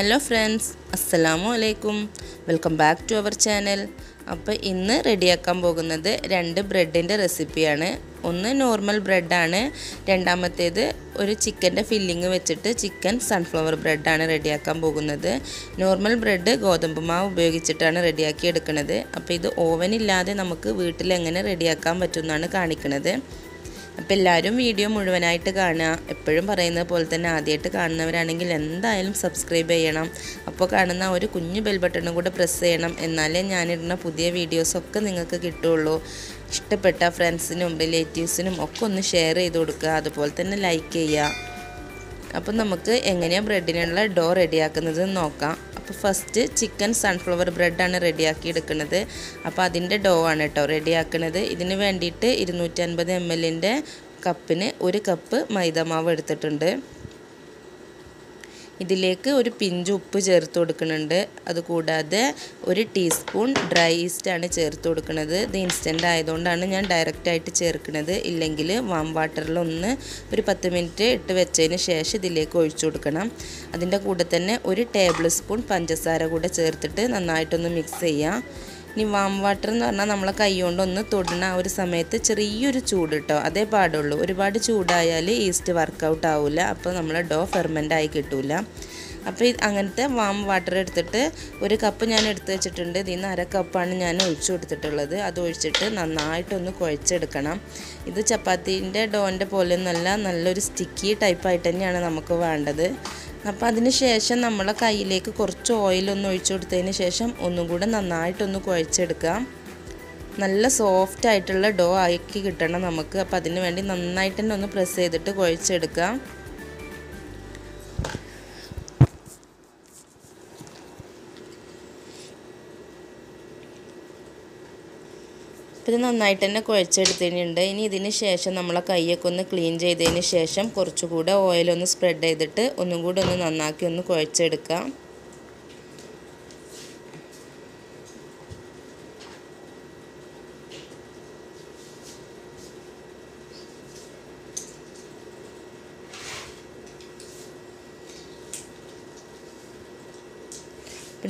Hello friends അസ്സലാമു അലൈക്കും welcome back to our channel അപ്പോൾ ഇന്ന് റെഡിയാക്കാൻ പോകുന്നത് രണ്ട് ബ്രെഡിന്റെ റെസിപ്പിയാണ് ഒന്ന് നോർമൽ ബ്രെഡാണ് രണ്ടാമത്തേത് ഒരു ചിക്കന്റെ ഫില്ലിങ് വെച്ചിട്ട് ചിക്കൻ സൺഫ്ലവർ ബ്രെഡാണ് റെഡിയാക്കാൻ പോകുന്നത്. നോർമൽ ബ്രെഡ് ഗോതമ്പ് മാവ് ഉപയോഗിച്ചിട്ടാണ് റെഡിയാക്കി എടുക്കുന്നത് അപ്പോൾ ഇത് ഓവനില്ലാതെ നമുക്ക് വീട്ടിൽ എങ്ങനെ റെഡിയാക്കാൻ പറ്റുമെന്നാണ് കാണിക്കുന്നത് അപ്പോൾ എല്ലാവരും വീഡിയോ മുഴുവനായിട്ട് കാണുക. എപ്പോഴും പറയുന്നത് പോലെ തന്നെ ആദ്യമായിട്ട് കാണുന്നവരാണെങ്കിൽ എന്തായാലും സബ്സ്ക്രൈബ് ചെയ്യണം. അപ്പോൾ കാണുന്ന ഒരു കുഞ്ഞു ബെൽ ബട്ടണും കൂടെ പ്രസ് ചെയ്യണം. എന്നാലേ ഞാനിടുന്ന പുതിയ വീഡിയോസൊക്കെ നിങ്ങൾക്ക് കിട്ടുള്ളൂ. ഇഷ്ടപ്പെട്ട ഫ്രണ്ട്സിനും റിലേറ്റീവ്സിനും ഒക്കെ ഒന്ന് ഷെയർ ചെയ്ത് കൊടുക്കുക. അതുപോലെ തന്നെ ലൈക്ക് ചെയ്യുക. അപ്പം നമുക്ക് എങ്ങനെയാണ് ബ്രെഡിനുള്ള ഡോ റെഡിയാക്കുന്നത് നോക്കാം. അപ്പോൾ ഫസ്റ്റ് ചിക്കൻ സൺഫ്ലവർ ബ്രെഡാണ് റെഡിയാക്കി എടുക്കുന്നത് അപ്പോൾ അതിന്റെ ഡോ ആണ് കേട്ടോ റെഡിയാക്കുന്നത് ഇതിന് വേണ്ടിയിട്ട് ഇരുന്നൂറ്റൻപത് എം എല്ലിന്റെ കപ്പിന് ഒരു കപ്പ് മൈദമാവ് എടുത്തിട്ടുണ്ട്. ഇതിലേക്ക് ഒരു പിഞ്ച് ഉപ്പ് ചേർത്ത് കൊടുക്കുന്നുണ്ട്. അതുകൂടാതെ ഒരു ടീസ്പൂൺ ഡ്രൈ ഈസ്റ്റാണ് ചേർത്ത് കൊടുക്കുന്നത്. ഇത് ഇൻസ്റ്റന്റ് ആയതുകൊണ്ടാണ് ഞാൻ ഡയറക്റ്റായിട്ട് ചേർക്കുന്നത്. ഇല്ലെങ്കിൽ വാം വാട്ടറിലൊന്ന് ഒരു പത്ത് മിനിറ്റ് ഇട്ട് വെച്ചതിന് ശേഷം ഇതിലേക്ക് ഒഴിച്ചു കൊടുക്കണം. അതിന്റെ കൂടെ തന്നെ ഒരു ടേബിൾ സ്പൂൺ പഞ്ചസാര കൂടെ ചേർത്തിട്ട് നന്നായിട്ടൊന്ന് മിക്സ് ചെയ്യാം. ഇനി വാം വാട്ടർ എന്ന് പറഞ്ഞാൽ നമ്മളെ കൈ കൊണ്ടൊന്ന് തൊടുന്ന ആ ഒരു സമയത്ത് ചെറിയൊരു ചൂട് കേട്ടോ അതേ പാടുള്ളൂ. ഒരുപാട് ചൂടായാൽ ഈസ്റ്റ് വർക്കൗട്ട് ആവില്ല അപ്പോൾ നമ്മളെ ഡോ ഫെർമെന്റ് ആയി കിട്ടില്ല അപ്പോൾ അങ്ങനത്തെ വാം വാട്ടർ എടുത്തിട്ട് ഒരു കപ്പ് ഞാൻ എടുത്ത് വെച്ചിട്ടുണ്ട്. ഇതിൽ നിന്ന് അര കപ്പാണ് ഞാൻ ഒഴിച്ചു കൊടുത്തിട്ടുള്ളത്. അത് ഒഴിച്ചിട്ട് നന്നായിട്ടൊന്ന് കുഴച്ചെടുക്കണം. ഇത് ചപ്പാത്തീന്റെ ഡോന്റെ പോലെ ഒന്നല്ല നല്ലൊരു സ്റ്റിക്കി ടൈപ്പായിട്ട് തന്നെയാണ് നമുക്ക് വേണ്ടത്. അപ്പോൾ അതിന് ശേഷം നമ്മളെ കയ്യിലേക്ക് കുറച്ച് ഓയിലൊന്ന് ഒഴിച്ചു കൊടുത്തതിന് ശേഷം ഒന്നും കൂടെ നന്നായിട്ടൊന്ന് കുഴച്ചെടുക്കാം നല്ല സോഫ്റ്റ് ആയിട്ടുള്ള ഡോ ആക്കി കിട്ടണം നമുക്ക്. അപ്പോൾ അതിന് വേണ്ടി നന്നായിട്ട് തന്നെ ഒന്ന് പ്രസ് ചെയ്തിട്ട് കുഴച്ചെടുക്കാം ഇത് നന്നായിട്ട് തന്നെ കുഴച്ചെടുത്തിട്ടുണ്ട് ഇനി ഇതിന് ശേഷം നമ്മളെ കൈയൊക്കെ ഒന്ന് ക്ലീൻ ചെയ്തതിന് ശേഷം കുറച്ചുകൂടെ ഓയിലൊന്ന് സ്പ്രെഡ് ചെയ്തിട്ട് ഒന്നും കൂടെ ഒന്ന് നന്നാക്കി ഒന്ന് കുഴച്ചെടുക്കാം.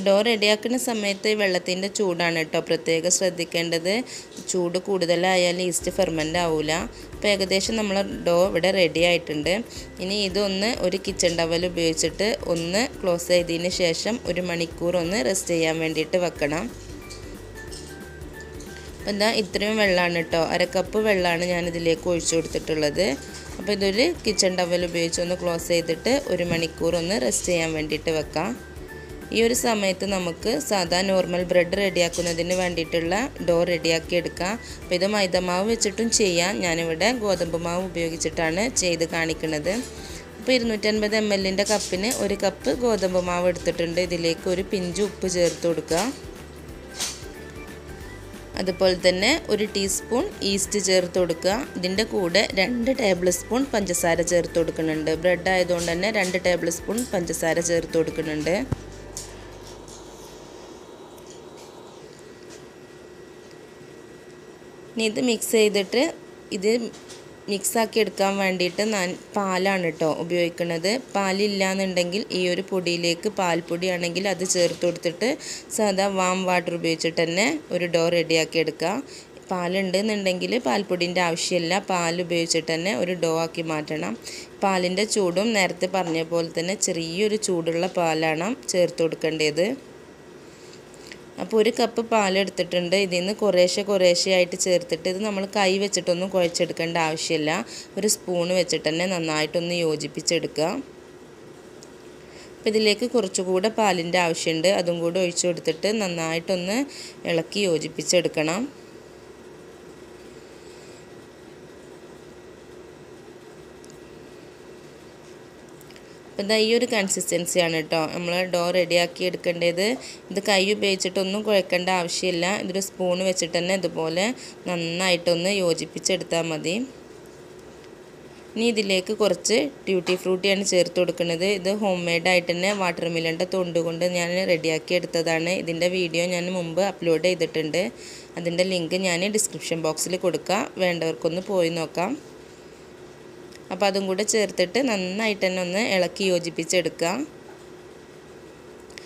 ഡോ റെഡിയാക്കുന്ന സമയത്ത് വെള്ളത്തിന്റെ ചൂടാണ് കേട്ടോ പ്രത്യേകം ശ്രദ്ധിക്കേണ്ടത്. ചൂട് കൂടുതലായാൽ ഈസ്റ്റ് ഫെർമെന്റ് ആവില്ല അപ്പോൾ ഏകദേശം നമ്മൾ ഡോ ഇവിടെ റെഡി ആയിട്ടുണ്ട്. ഇനി ഇതൊന്ന് ഒരു കിച്ചൺ ടവൽ ഉപയോഗിച്ചിട്ട് ഒന്ന് ക്ലോസ് ചെയ്തതിന് ശേഷം ഒരു മണിക്കൂർ ഒന്ന് റെസ്റ്റ് ചെയ്യാൻ വേണ്ടിയിട്ട് വെക്കണം. അപ്പോൾ എന്താ ഇത്രയും വെള്ളമാണ് കേട്ടോ. അര കപ്പ് വെള്ളമാണ് ഞാൻ ഇതിലേക്ക് ഒഴിച്ചു കൊടുത്തിട്ടുള്ളത്. അപ്പോൾ ഇതൊരു കിച്ചൺ ടവൽ ഉപയോഗിച്ച് ഒന്ന് ക്ലോസ് ചെയ്തിട്ട് ഒരു മണിക്കൂർ ഒന്ന് റെസ്റ്റ് ചെയ്യാൻ വേണ്ടിയിട്ട് വെക്കാം. ഈ ഒരു സമയത്ത് നമുക്ക് സാധാ നോർമൽ ബ്രെഡ് റെഡിയാക്കുന്നതിന് വേണ്ടിയിട്ടുള്ള ഡോ റെഡിയാക്കി എടുക്കാം. അപ്പോൾ ഇത് മൈദമാവ് വെച്ചിട്ടും ചെയ്യാം. ഞാനിവിടെ ഗോതമ്പ് മാവ് ഉപയോഗിച്ചിട്ടാണ് ചെയ്ത് കാണിക്കുന്നത്. അപ്പോൾ ഇരുന്നൂറ്റൻപത് എം എല്ലിന്റെ കപ്പിന് ഒരു കപ്പ് ഗോതമ്പ് മാവ് എടുത്തിട്ടുണ്ട്. ഇതിലേക്ക് ഒരു പിഞ്ച് ഉപ്പ് ചേർത്ത് കൊടുക്കുക. അതുപോലെ തന്നെ ഒരു ടീസ്പൂൺ ഈസ്റ്റ് ചേർത്ത് കൊടുക്കുക. ഇതിന്റെ കൂടെ രണ്ട് ടേബിൾ സ്പൂൺ പഞ്ചസാര ചേർത്ത് കൊടുക്കുന്നുണ്ട്. ബ്രെഡ് ആയതുകൊണ്ട് തന്നെ രണ്ട് ടേബിൾ സ്പൂൺ പഞ്ചസാര ചേർത്ത് കൊടുക്കുന്നുണ്ട്. ഇനി ഇത് മിക്സ് ചെയ്തിട്ട് ഇത് മിക്സാക്കി എടുക്കാൻ വേണ്ടിയിട്ട് ഞാൻ പാലാണ് കേട്ടോ ഉപയോഗിക്കുന്നത്. പാലില്ല എന്നുണ്ടെങ്കിൽ ഈ ഒരു പൊടിയിലേക്ക് പാൽപ്പൊടി ആണെങ്കിൽ അത് ചേർത്ത് കൊടുത്തിട്ട് സാധാ വാം വാട്ടർ ഉപയോഗിച്ചിട്ട് തന്നെ ഒരു ഡോ റെഡിയാക്കി എടുക്കുക. പാലുണ്ട് എന്നുണ്ടെങ്കിൽ പാൽപ്പൊടിന്റെ ആവശ്യമില്ല. പാൽ ഉപയോഗിച്ചിട്ട് തന്നെ ഒരു ഡോ ആക്കി മാറ്റണം. പാലിന്റെ ചൂടും നേരത്തെ പറഞ്ഞ പോലെ തന്നെ ചെറിയൊരു ചൂടുള്ള പാലാണ് ചേർത്ത് കൊടുക്കേണ്ടത്. അപ്പോൾ ഒരു കപ്പ് പാലെടുത്തിട്ടുണ്ട് ഇതിൽ നിന്ന് കുറേശ്ശെ കുറേശ്ശെ ആയിട്ട് ചേർത്തിട്ട് ഇത് നമ്മൾ കൈ വെച്ചിട്ടൊന്നും കുഴച്ചെടുക്കേണ്ട ആവശ്യമില്ല. ഒരു സ്പൂണ് വെച്ചിട്ട് തന്നെ നന്നായിട്ടൊന്ന് യോജിപ്പിച്ചെടുക്കുക. അപ്പോൾ ഇതിലേക്ക് കുറച്ചുകൂടെ പാലിന്റെ ആവശ്യമുണ്ട്. അതും കൂടെ ഒഴിച്ചു കൊടുത്തിട്ട് നന്നായിട്ടൊന്ന് ഇളക്കി യോജിപ്പിച്ചെടുക്കണം. അപ്പോൾ ഇതാ ഈ ഒരു കൺസിസ്റ്റൻസിയാണ് കേട്ടോ നമ്മൾ ഡോ റെഡിയാക്കി എടുക്കേണ്ടത്. ഇത് കൈ ഉപയോഗിച്ചിട്ടൊന്നും കുഴക്കേണ്ട ആവശ്യമില്ല. ഇതൊരു സ്പൂൺ വെച്ചിട്ട് തന്നെ ഇതുപോലെ നന്നായിട്ടൊന്ന് യോജിപ്പിച്ചെടുത്താൽ മതി. ഇനി ഇതിലേക്ക് കുറച്ച് ട്യൂട്ടി ഫ്രൂട്ടിയാണ് ചേർത്ത് കൊടുക്കുന്നത്. ഇത് ഹോം മെയ്ഡായിട്ട് തന്നെ വാട്ടർ മില്ലന്റെ തൊണ്ട് കൊണ്ട് ഞാൻ റെഡിയാക്കി എടുത്തതാണ്. ഇതിന്റെ വീഡിയോ ഞാൻ മുമ്പ് അപ്ലോഡ് ചെയ്തിട്ടുണ്ട്. അതിന്റെ ലിങ്ക് ഞാൻ ഡിസ്ക്രിപ്ഷൻ ബോക്സിൽ കൊടുക്കാം. വേണ്ടവർക്കൊന്ന് പോയി നോക്കാം. അപ്പോൾ അതും കൂടെ ചേർത്തിട്ട് നന്നായിട്ട് തന്നെ ഒന്ന് ഇളക്കി യോജിപ്പിച്ചെടുക്കുക.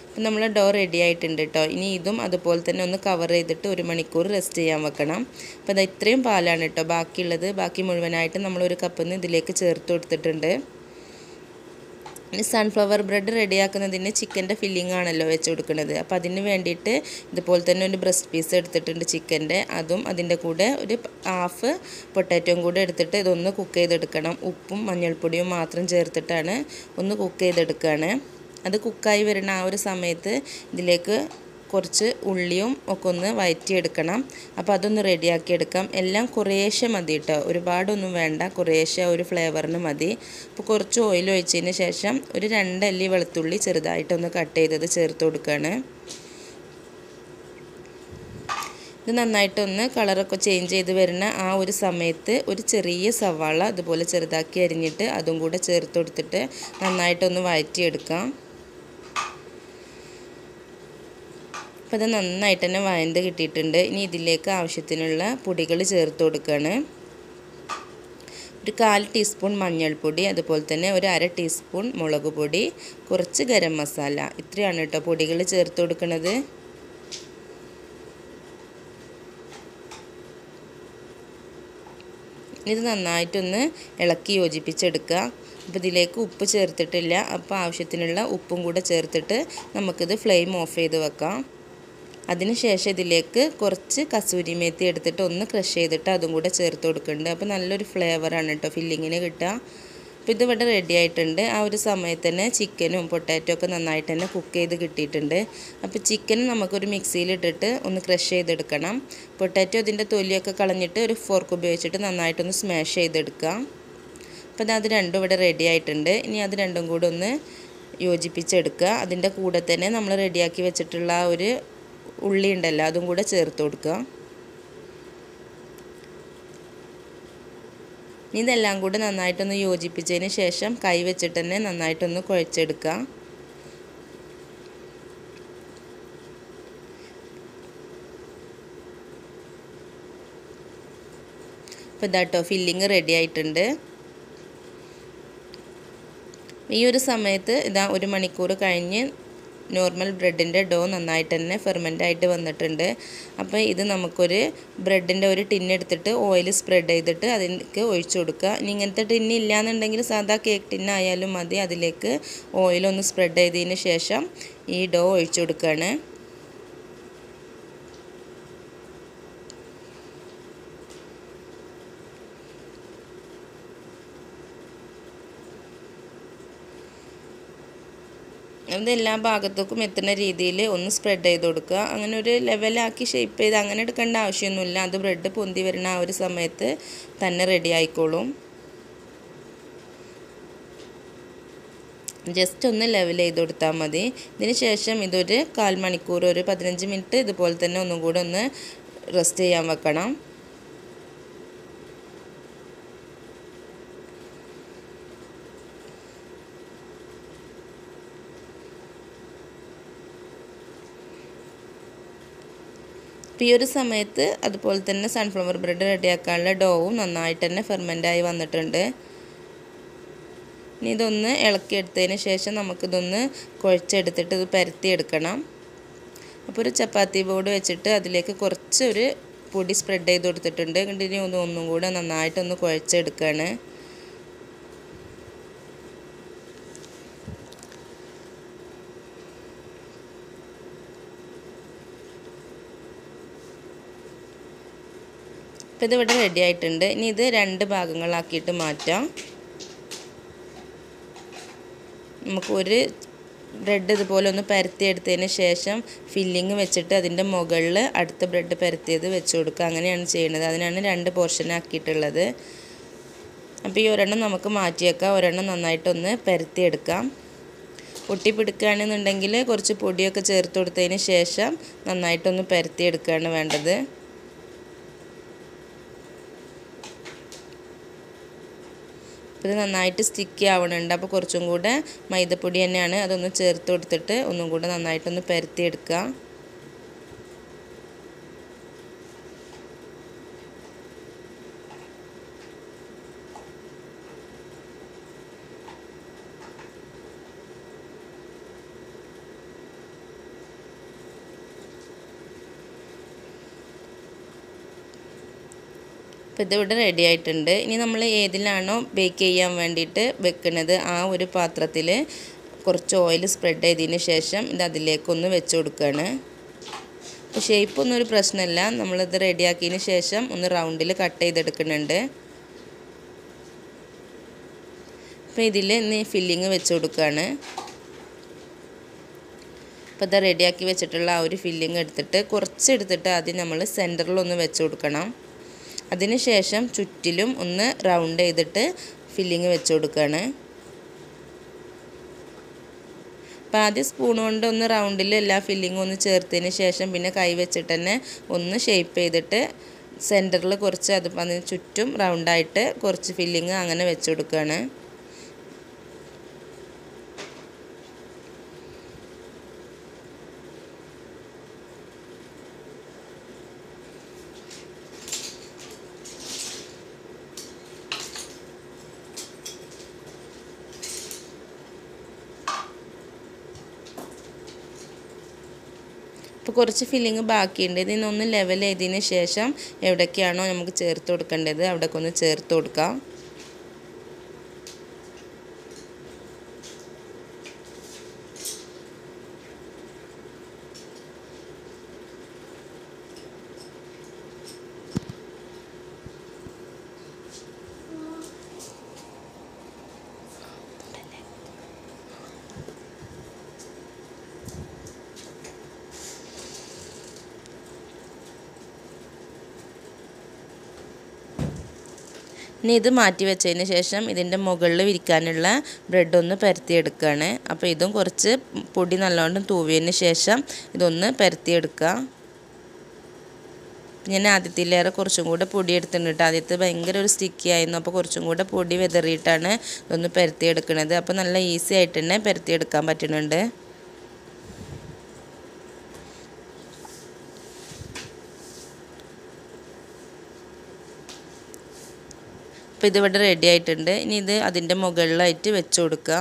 അപ്പം നമ്മൾ ഡോ റെഡി ആയിട്ടുണ്ട് കേട്ടോ ഇനി ഇതും അതുപോലെ തന്നെ ഒന്ന് കവർ ചെയ്തിട്ട് ഒരു മണിക്കൂർ റെസ്റ്റ് ചെയ്യാൻ വെക്കണം. അപ്പോൾ അത് ഇത്രയും പാലാണ് കേട്ടോ ബാക്കിയുള്ളത് ബാക്കി മുഴുവനായിട്ട് നമ്മൾ ഒരു കപ്പിൽ നിന്ന് ഇതിലേക്ക് ചേർത്ത് കൊടുത്തിട്ടുണ്ട്. സൺഫ്ലവർ ബ്രെഡ് റെഡിയാക്കുന്നതിന് ചിക്കന്റെ ഫില്ലിംഗ് ആണല്ലോ വെച്ച് കൊടുക്കുന്നത്. അപ്പോൾ അതിന് വേണ്ടിയിട്ട് ഇതുപോലെ തന്നെ ഒരു ബ്രസ്റ്റ് പീസ് എടുത്തിട്ടുണ്ട് ചിക്കന്റെ അതും അതിന്റെ കൂടെ ഒരു ഹാഫ് പൊട്ടാറ്റോയും കൂടെ എടുത്തിട്ട് ഇതൊന്ന് കുക്ക് ചെയ്തെടുക്കണം. ഉപ്പും മഞ്ഞൾപ്പൊടിയും മാത്രം ചേർത്തിട്ടാണ് ഒന്ന് കുക്ക് ചെയ്തെടുക്കുകയാണ് അത് കുക്കായി വരുന്ന ആ ഒരു സമയത്ത് ഇതിലേക്ക് കുറച്ച് ഉള്ളിയും ഒക്കെ ഒന്ന് വയറ്റിയെടുക്കണം. അപ്പോൾ അതൊന്ന് റെഡിയാക്കി എടുക്കാം എല്ലാം കുറേശ്ശെ മതി കേട്ടോ ഒരുപാടൊന്നും വേണ്ട. കുറേശ്ശെ ഒരു ഫ്ലേവറിന് മതി. അപ്പോൾ കുറച്ച് ഓയിൽ ഒഴിച്ചതിന് ശേഷം ഒരു രണ്ടല്ലി വെളുത്തുള്ളി ചെറുതായിട്ടൊന്ന് കട്ട് ചെയ്തത് ചേർത്ത് കൊടുക്കുകയാണ് ഇത് നന്നായിട്ടൊന്ന് കളറൊക്കെ ചേഞ്ച് ചെയ്ത് വരുന്ന ആ ഒരു സമയത്ത് ഒരു ചെറിയ സവാള അതുപോലെ ചെറുതാക്കി അരിഞ്ഞിട്ട് അതും കൂടെ ചേർത്ത് കൊടുത്തിട്ട് നന്നായിട്ടൊന്ന് വഴറ്റിയെടുക്കാം അപ്പോൾ അത് നന്നായിട്ട് തന്നെ വയന്ത് കിട്ടിയിട്ടുണ്ട്. ഇനി ഇതിലേക്ക് ആവശ്യത്തിനുള്ള പൊടികൾ ചേർത്ത് കൊടുക്കുകയാണ് ഒരു കാൽ ടീസ്പൂൺ മഞ്ഞൾപ്പൊടി അതുപോലെ തന്നെ ഒരു അര ടീസ്പൂൺ മുളക് പൊടി കുറച്ച് ഗരം മസാല. ഇത്രയാണ് കേട്ടോ പൊടികൾ ചേർത്ത് കൊടുക്കുന്നത് ഇത് നന്നായിട്ടൊന്ന് ഇളക്കി യോജിപ്പിച്ചെടുക്കുക. അപ്പോൾ ഇതിലേക്ക് ഉപ്പ് ചേർത്തിട്ടില്ല. അപ്പോൾ ആവശ്യത്തിനുള്ള ഉപ്പും കൂടെ ചേർത്തിട്ട് നമുക്കിത് ഫ്ലെയിം ഓഫ് ചെയ്ത് വെക്കാം. അതിനുശേഷം ഇതിലേക്ക് കുറച്ച് കസൂരി മേത്തി എടുത്തിട്ട് ഒന്ന് ക്രഷ് ചെയ്തിട്ട് അതും കൂടെ ചേർത്ത് കൊടുക്കുന്നുണ്ട്. അപ്പോൾ നല്ലൊരു ഫ്ലേവറാണ് കേട്ടോ. ഫില്ലിങ്ങിന് കിട്ടുക. അപ്പോൾ ഇതിവിടെ റെഡി ആയിട്ടുണ്ട്. ആ ഒരു സമയത്ത് തന്നെ ചിക്കനും പൊട്ടാറ്റോ ഒക്കെ നന്നായിട്ട് തന്നെ കുക്ക് ചെയ്ത് കിട്ടിയിട്ടുണ്ട്. അപ്പോൾ ചിക്കൻ നമുക്കൊരു മിക്സിയിലിട്ടിട്ട് ഒന്ന് ക്രഷ് ചെയ്തെടുക്കണം. പൊട്ടാറ്റോ ഇതിന്റെ തൊലിയൊക്കെ കളഞ്ഞിട്ട് ഒരു ഫോർക്ക് ഉപയോഗിച്ചിട്ട് നന്നായിട്ടൊന്ന് സ്മാഷ് ചെയ്തെടുക്കുക. അപ്പോൾ അത് രണ്ടും ഇവിടെ റെഡി ആയിട്ടുണ്ട്. ഇനി അത് രണ്ടും കൂടെ ഒന്ന് യോജിപ്പിച്ചെടുക്കുക. അതിന്റെ കൂടെ തന്നെ നമ്മൾ റെഡിയാക്കി വെച്ചിട്ടുള്ള ഒരു ഉള്ളി ഉണ്ടല്ലോ അതും കൂടെ ചേർത്ത് കൊടുക്കുക. ഇതെല്ലാം കൂടെ നന്നായിട്ടൊന്ന് യോജിപ്പിച്ചതിന് ശേഷം കൈ വെച്ചിട്ട് തന്നെ നന്നായിട്ടൊന്ന് കുഴച്ചെടുക്കുക. അപ്പോൾ ഇതാട്ടോ ഫില്ലിങ് റെഡി ആയിട്ടുണ്ട്. ഈ ഒരു സമയത്ത് ഇതാ ഒരു മണിക്കൂർ കഴിഞ്ഞ് നോർമൽ ബ്രെഡിന്റെ ഡോ നന്നായിട്ട് തന്നെ ആയിട്ട് വന്നിട്ടുണ്ട്. അപ്പോൾ ഇത് നമുക്കൊരു ബ്രെഡിന്റെ ഒരു ടിൻ എടുത്തിട്ട് ഓയിൽ സ്പ്രെഡ് ചെയ്തിട്ട് അതിലേക്ക് ഒഴിച്ചു കൊടുക്കുക. ഇനി ഇങ്ങനത്തെ ടിന്ന് ഇല്ലയെന്നുണ്ടെങ്കിൽ സാധാ കേക്ക് ടിന്നായാലും മതി. അതിലേക്ക് ഓയിലൊന്ന് സ്പ്രെഡ് ചെയ്തതിന് ശേഷം ഈ ഡോ ഒഴിച്ചു കൊടുക്കുകയാണ്. അത് എല്ലാ ഭാഗത്തേക്കും എത്തുന്ന രീതിയിൽ ഒന്ന് സ്പ്രെഡ് ചെയ്ത് കൊടുക്കുക. അങ്ങനെ ഒരു ലെവലാക്കി ഷേപ്പ് ചെയ്ത് അങ്ങനെ എടുക്കേണ്ട ആവശ്യമൊന്നുമില്ല. അത് ബ്രെഡ് പൊന്തി വരുന്ന ആ ഒരു സമയത്ത് തന്നെ റെഡി ആയിക്കോളും. ജസ്റ്റ് ഒന്ന് ലെവൽ ചെയ്ത് കൊടുത്താൽ മതി. ഇതിന് ശേഷം ഇതൊരു കാൽ മണിക്കൂർ ഒരു പതിനഞ്ച് മിനിറ്റ് ഇതുപോലെ തന്നെ ഒന്നും കൂടെ ഒന്ന് റെസ്റ്റ് ചെയ്യാൻ വെക്കണം. അപ്പോൾ ഈ ഒരു സമയത്ത് അതുപോലെ തന്നെ സൺഫ്ലവർ ബ്രെഡ് റെഡിയാക്കാനുള്ള ഡോവും നന്നായിട്ട് തന്നെ ഫെർമെന്റായി വന്നിട്ടുണ്ട്. ഇനി ഇതൊന്ന് ഇളക്കിയെടുത്തതിന് ശേഷം നമുക്കിതൊന്ന് കുഴച്ചെടുത്തിട്ട് ഇത് പരത്തിയെടുക്കണം. അപ്പോൾ ഒരു ചപ്പാത്തി ബോർഡ് വെച്ചിട്ട് അതിലേക്ക് കുറച്ചൊരു പൊടി സ്പ്രെഡ് ചെയ്ത് കൊടുത്തിട്ടുണ്ട്. ഇനി ഒന്ന് ഒന്നും കൂടെ നന്നായിട്ടൊന്ന് കുഴച്ചെടുക്കുകയാണ് അപ്പോൾ ഇവിടെ റെഡി ആയിട്ടുണ്ട്. ഇനി ഇത് രണ്ട് ഭാഗങ്ങളാക്കിയിട്ട് മാറ്റാം. നമുക്ക് ഒരു ബ്രെഡ് ഇതുപോലെ ഒന്ന് പരത്തിയെടുത്തതിന് ശേഷം ഫില്ലിങ് വെച്ചിട്ട് അതിന്റെ മുകളിൽ അടുത്ത ബ്രെഡ് പരത്തിയത് വെച്ച് കൊടുക്കുക. അങ്ങനെയാണ് ചെയ്യുന്നത് അതിനാണ് രണ്ട് പോർഷൻ ആക്കിയിട്ടുള്ളത്. അപ്പോൾ ഈ ഒരെണ്ണം നമുക്ക് മാറ്റിയേക്കാം. ഒരെണ്ണം നന്നായിട്ടൊന്ന് പരത്തിയെടുക്കാം. ഒട്ടിപ്പിടിക്കുകയാണെന്നുണ്ടെങ്കിൽ കുറച്ച് പൊടിയൊക്കെ ചേർത്ത് കൊടുത്തതിന് ശേഷം നന്നായിട്ടൊന്ന് പരത്തിയെടുക്കുകയാണ് വേണ്ടത്. ഇത് നന്നായിട്ട് സ്റ്റിക്കി ആവണുണ്ട്. അപ്പോൾ കുറച്ചും കൂടെ മൈദപ്പൊടി തന്നെയാണ് അതൊന്ന് ചേർത്ത് കൊടുത്തിട്ട് ഒന്നും കൂടെ നന്നായിട്ടൊന്ന് പരത്തിയെടുക്കുക അപ്പോൾ ഇതിവിടെ റെഡി ആയിട്ടുണ്ട്. ഇനി നമ്മൾ ഏതിലാണോ ബേക്ക് ചെയ്യാൻ വേണ്ടിയിട്ട് വെക്കുന്നത് ആ ഒരു പാത്രത്തിൽ കുറച്ച് ഓയിൽ സ്പ്രെഡ് ചെയ്തതിന് ശേഷം ഇത് അതിലേക്കൊന്ന് വെച്ച് കൊടുക്കുകയാണ് അപ്പോൾ ഷേപ്പൊന്നും ഒരു പ്രശ്നമല്ല. നമ്മളിത് റെഡിയാക്കിയതിന് ശേഷം ഒന്ന് റൗണ്ടിൽ കട്ട് ചെയ്തെടുക്കുന്നുണ്ട്. അപ്പോൾ ഇതിൽ ഇന്ന് ഫില്ലിങ് വെച്ച് കൊടുക്കുകയാണ് അപ്പോൾ ഇത് റെഡിയാക്കി വെച്ചിട്ടുള്ള ആ ഒരു ഫില്ലിങ് എടുത്തിട്ട് കുറച്ച് എടുത്തിട്ട് ആദ്യം നമ്മൾ സെന്ററിലൊന്ന് വെച്ച് കൊടുക്കണം. അതിന് ശേഷം ചുറ്റിലും ഒന്ന് റൗണ്ട് ചെയ്തിട്ട് ഫില്ലിങ് വെച്ച് കൊടുക്കുകയാണ് അപ്പോൾ ആദ്യം സ്പൂൺ കൊണ്ട് ഒന്ന് റൗണ്ടിൽ എല്ലാ ഫില്ലിങ്ങും ഒന്ന് ചേർത്തതിന് ശേഷം പിന്നെ കൈ വെച്ചിട്ട് തന്നെ ഒന്ന് ഷേപ്പ് ചെയ്തിട്ട് സെന്ററിൽ കുറച്ച് അത് അതിന് ചുറ്റും റൗണ്ടായിട്ട് കുറച്ച് ഫില്ലിങ് അങ്ങനെ വെച്ച് കൊടുക്കുകയാണ് കുറച്ച് ഫില്ലിങ് ബാക്കിയുണ്ട്. ഇതിനൊന്ന് ലെവൽ ചെയ്തതിന് ശേഷം എവിടേക്കാണോ നമുക്ക് ചേർത്ത് കൊടുക്കേണ്ടത് അവിടേക്കൊന്ന് ചേർത്ത് കൊടുക്കാം. ഇനി ഇത് മാറ്റി വെച്ചതിന് ശേഷം ഇതിന്റെ മുകളിൽ വിരിക്കാനുള്ള ബ്രെഡ് ഒന്ന് പരത്തിയെടുക്കുകയാണ്. അപ്പോൾ ഇതും കുറച്ച് പൊടി നല്ലോണം തൂവിയതിന് ശേഷം ഇതൊന്ന് പരത്തിയെടുക്കുക. ഞാൻ ആദ്യത്തിലേറെ കുറച്ചും കൂടെ പൊടി എടുത്തിട്ടുണ്ട് ആദ്യത്തെ ഭയങ്കര ഒരു സ്റ്റിക്കി ആയിരുന്നു. അപ്പോൾ കുറച്ചും കൂടെ പൊടി വിതറിയിട്ടാണ് ഇതൊന്ന് പരത്തിയെടുക്കുന്നത്. അപ്പോൾ നല്ല ഈസി ആയിട്ട് തന്നെ പരത്തിയെടുക്കാൻ പറ്റുന്നുണ്ട്. അപ്പോൾ ഇതിവിടെ റെഡി ആയിട്ടുണ്ട്. ഇനി ഇത് അതിന്റെ മുകളിലായിട്ട് വെച്ച് കൊടുക്കുക.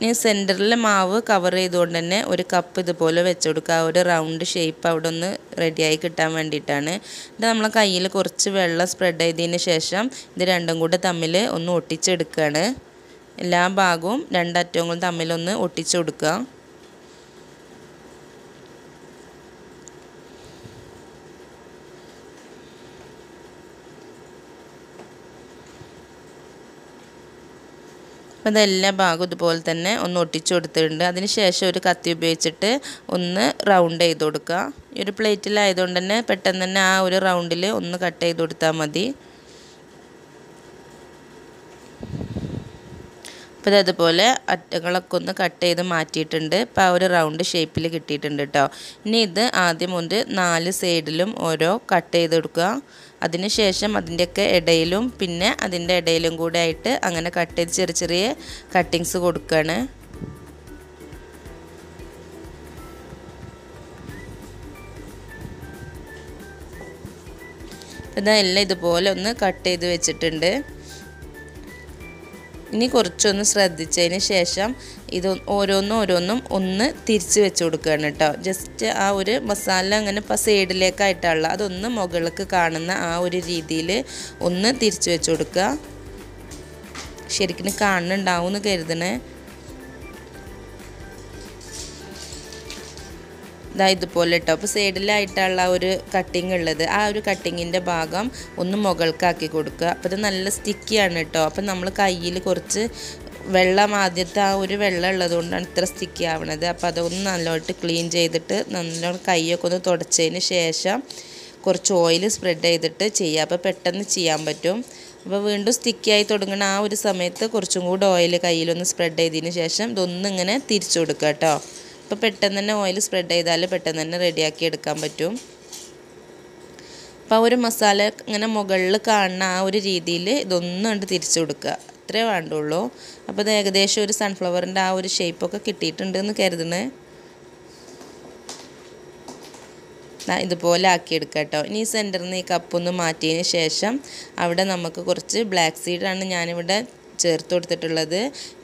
ഇനി സെന്ററിലെ മാവ് കവർ ചെയ്തുകൊണ്ട് തന്നെ ഒരു കപ്പ് ഇതുപോലെ വെച്ച് കൊടുക്കുക. ഒരു റൗണ്ട് ഷേപ്പ് അവിടെ ഒന്ന് റെഡിയായി കിട്ടാൻ വേണ്ടിയിട്ടാണ്. ഇത് നമ്മളെ കയ്യിൽ കുറച്ച് വെള്ളം സ്പ്രെഡ് ചെയ്തതിന് ശേഷം ഇത് രണ്ടും കൂടെ തമ്മിൽ ഒന്ന് ഒട്ടിച്ചെടുക്കുകയാണ്. എല്ലാ ഭാഗവും രണ്ടറ്റവും തമ്മിലൊന്ന് ഒട്ടിച്ചു കൊടുക്കുക. അപ്പോൾ ഇതെല്ലാ ഭാഗവും ഇതുപോലെ തന്നെ ഒന്ന് ഒട്ടിച്ചു കൊടുത്തിട്ടുണ്ട്. അതിന് ശേഷം ഒരു കത്തി ഉപയോഗിച്ചിട്ട് ഒന്ന് റൗണ്ട് ചെയ്ത് കൊടുക്കുക. ഈ ഒരു പ്ലേറ്റിലായതുകൊണ്ട് തന്നെ പെട്ടെന്ന് തന്നെ ആ ഒരു റൗണ്ടിൽ ഒന്ന് കട്ട് ചെയ്ത് കൊടുത്താൽ മതി. അപ്പോൾ അതുപോലെ അറ്റങ്ങളൊക്കെ ഒന്ന് കട്ട് ചെയ്ത് മാറ്റിയിട്ടുണ്ട്. ഇപ്പോൾ ആ ഒരു റൗണ്ട് ഷേപ്പിൽ കിട്ടിയിട്ടുണ്ട് കേട്ടോ ഇനി ഇത് ആദ്യം ഒന്ന് നാല് സൈഡിലും ഓരോ കട്ട് ചെയ്ത് കൊടുക്കുക. അതിന് ശേഷം അതിന്റെയൊക്കെ ഇടയിലും പിന്നെ അതിന്റെ ഇടയിലും കൂടെ ആയിട്ട് അങ്ങനെ കട്ട് ചെയ്ത് ചെറിയ ചെറിയ കട്ടിങ്സ് കൊടുക്കുകയാണ് ഇതെല്ലാം ഇതുപോലെ ഒന്ന് കട്ട് ചെയ്ത് വെച്ചിട്ടുണ്ട്. ഇനി കുറച്ചൊന്ന് ശ്രദ്ധിച്ചതിന് ശേഷം ഇത് ഓരോന്നും ഓരോന്നും ഒന്ന് തിരിച്ച് വെച്ച് കൊടുക്കുകയാണ് കേട്ടോ. ജസ്റ്റ് ആ ഒരു മസാല അങ്ങനെ ഇപ്പം സൈഡിലേക്കായിട്ടുള്ള അതൊന്ന് മുകളിലേക്ക് കാണുന്ന ആ ഒരു രീതിയിൽ ഒന്ന് തിരിച്ച് വെച്ച് കൊടുക്കുക. ശരിക്കും കാണുന്നുണ്ടാവും എന്ന് കരുതണേ. ഇതാ ഇതുപോലെ കേട്ടോ അപ്പോൾ സൈഡിലായിട്ടുള്ള ഒരു കട്ടിങ് ഉള്ളത്. ആ ഒരു കട്ടിങ്ങിന്റെ ഭാഗം ഒന്ന് മുകൾക്കാക്കി കൊടുക്കുക. അപ്പോൾ ഇത് നല്ല സ്റ്റിക്കിയാണ് കേട്ടോ അപ്പോൾ നമ്മൾ കയ്യിൽ കുറച്ച് വെള്ളം ആദ്യത്തെ ആ ഒരു വെള്ളം ഉള്ളത് കൊണ്ടാണ് ഇത്ര സ്റ്റിക്കി ആവണത്. അപ്പോൾ അതൊന്ന് നല്ലോട്ട് ക്ലീൻ ചെയ്തിട്ട് നല്ലോണം കൈയൊക്കെ ഒന്ന് തുടച്ചതിന് ശേഷം കുറച്ച് ഓയിൽ സ്പ്രെഡ് ചെയ്തിട്ട് ചെയ്യുക അപ്പോൾ പെട്ടെന്ന് ചെയ്യാൻ പറ്റും. അപ്പോൾ വീണ്ടും സ്റ്റിക്കിയായി തുടങ്ങുന്ന ആ ഒരു സമയത്ത് കുറച്ചും കൂടി ഓയിൽ കയ്യിലൊന്ന് സ്പ്രെഡ് ചെയ്തതിന് ശേഷം ഇതൊന്നിങ്ങനെ തിരിച്ചു കൊടുക്കുക കേട്ടോ അപ്പോൾ പെട്ടെന്ന് തന്നെ ഓയിൽ സ്പ്രെഡ് ചെയ്താൽ പെട്ടെന്ന് തന്നെ റെഡിയാക്കി എടുക്കാൻ പറ്റും. അപ്പോൾ ഒരു മസാല ഇങ്ങനെ മുകളിൽ കാണുന്ന ആ ഒരു രീതിയിൽ ഇതൊന്നും കണ്ട് തിരിച്ചു കൊടുക്കുക. അത്രേ വേണ്ടുള്ളൂ. അപ്പോൾ ഇത് ഏകദേശം ഒരു സൺഫ്ലവറിന്റെ ആ ഒരു ഷേപ്പൊക്കെ കിട്ടിയിട്ടുണ്ട് എന്ന് കരുതണേ ഇതുപോലെ ആക്കിയെടുക്കുക കേട്ടോ ഇനി സെന്ററിൽ നിന്ന് ഈ കപ്പൊന്ന് മാറ്റിയതിന് ശേഷം അവിടെ നമുക്ക് കുറച്ച് ബ്ലാക്ക് സീഡാണ് ഞാനിവിടെ ചേർത്ത് കൊടുത്തിട്ടുള്ളത്.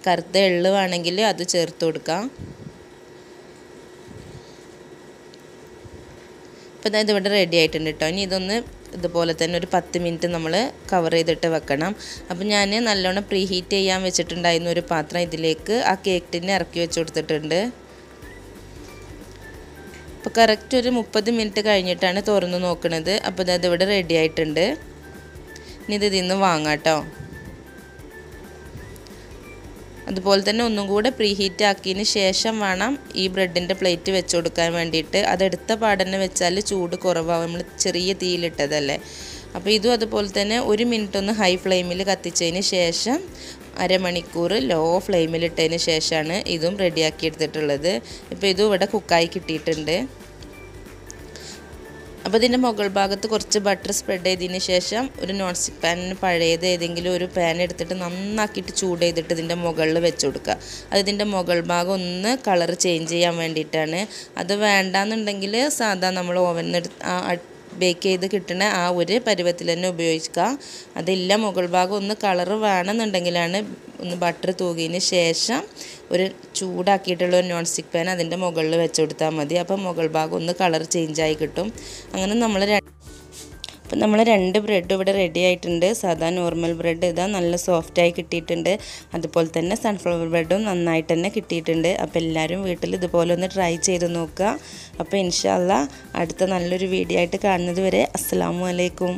കറുത്ത എള്ള് വേണമെങ്കിൽ അത് ചേർത്ത് കൊടുക്കാം. അപ്പോൾ ഇത് ഇവിടെ റെഡി ആയിട്ടുണ്ട് കേട്ടോ ഇനി ഇതൊന്ന് ഇതുപോലെ തന്നെ ഒരു പത്ത് മിനിറ്റ് നമ്മൾ കവർ ചെയ്തിട്ട് വെക്കണം. അപ്പോൾ ഞാൻ നല്ലോണം പ്രീ ഹീറ്റ് ചെയ്യാൻ വെച്ചിട്ടുണ്ടായിരുന്ന ഒരു പാത്രം ഇതിലേക്ക് ആ കേക്ക് ടിന്നെ ഇറക്കി വെച്ച് കൊടുത്തിട്ടുണ്ട്. അപ്പോൾ കറക്റ്റ് ഒരു മുപ്പത് മിനിറ്റ് കഴിഞ്ഞിട്ടാണ് തുറന്ന് നോക്കുന്നത് അപ്പോൾ ഇത് ഇവിടെ റെഡി ആയിട്ടുണ്ട്. ഇനി ഇത് ഇതിൽ നിന്ന് വാങ്ങാം കേട്ടോ അതുപോലെ തന്നെ ഒന്നും കൂടെ പ്രീഹീറ്റ് ആക്കിയതിന് ശേഷം വേണം ഈ ബ്രെഡിന്റെ പ്ലേറ്റ് വെച്ച് കൊടുക്കാൻ വേണ്ടിയിട്ട്. അതെടുത്ത പാടന്നെ വെച്ചാൽ ചൂട് കുറവാകും നമ്മൾ ചെറിയ തീയിലിട്ടതല്ലേ. അപ്പോൾ ഇതും അതുപോലെ തന്നെ ഒരു മിനിറ്റ് ഒന്ന് ഹൈ ഫ്ലെയിമിൽ കത്തിച്ചതിന് ശേഷം അരമണിക്കൂർ ലോ ഫ്ലെയിമിലിട്ടതിന് ശേഷമാണ് ഇതും റെഡിയാക്കി എടുത്തിട്ടുള്ളത്. ഇപ്പോൾ ഇതും ഇവിടെ കുക്കായി കിട്ടിയിട്ടുണ്ട്. അപ്പോൾ ഇതിന്റെ മുകൾ ഭാഗത്ത് കുറച്ച് ബട്ടർ സ്പ്രെഡ് ചെയ്തതിന് ശേഷം ഒരു നോൺ സ്റ്റിക്ക് പാനിന് പഴയത് ഏതെങ്കിലും ഒരു പാൻ എടുത്തിട്ട് നന്നാക്കിയിട്ട് ചൂട് ചെയ്തിട്ട് ഇതിന്റെ മുകളിൽ വെച്ച് കൊടുക്കുക. അത് ഇതിന്റെ മുകൾ ഭാഗം ഒന്ന് കളർ ചേഞ്ച് ചെയ്യാൻ വേണ്ടിയിട്ടാണ്. അത് വേണ്ടാന്നുണ്ടെങ്കിൽ സാധാ നമ്മൾ ഓവനിൽ ബേക്ക് ചെയ്ത് കിട്ടുന്ന ആ ഒരു പരുവത്തിൽ തന്നെ ഉപയോഗിക്കുക. അതില്ല മുകൾ ഭാഗം ഒന്ന് കളറ് വേണമെന്നുണ്ടെങ്കിലാണ് ഒന്ന് ബട്ടർ തൂകിയതിന് ശേഷം ഒരു ചൂടാക്കിയിട്ടുള്ള ഒരു നോൺ സ്റ്റിക്ക് പാൻ അതിന്റെ മുകളിൽ വെച്ച് കൊടുത്താൽ മതി. അപ്പം മുകൾ ഭാഗം ഒന്ന് കളർ ചേഞ്ചായി കിട്ടും. അങ്ങനെ നമ്മൾ അപ്പം നമ്മൾ രണ്ട് ബ്രെഡ് ഇവിടെ റെഡി ആയിട്ടുണ്ട്. സാധാ നോർമൽ ബ്രെഡ് ഇതാ നല്ല സോഫ്റ്റായി കിട്ടിയിട്ടുണ്ട്. അതുപോലെ തന്നെ സൺഫ്ലവർ ബ്രെഡും നന്നായിട്ട് തന്നെ കിട്ടിയിട്ടുണ്ട്. അപ്പോൾ എല്ലാവരും വീട്ടിൽ ഇതുപോലെ ഒന്ന് ട്രൈ ചെയ്ത് നോക്കുക. അപ്പോൾ ഇൻഷാല്ല അടുത്ത നല്ലൊരു വീഡിയോ ആയിട്ട് കാണുന്നത് വരെ അസ്സാം വലൈക്കും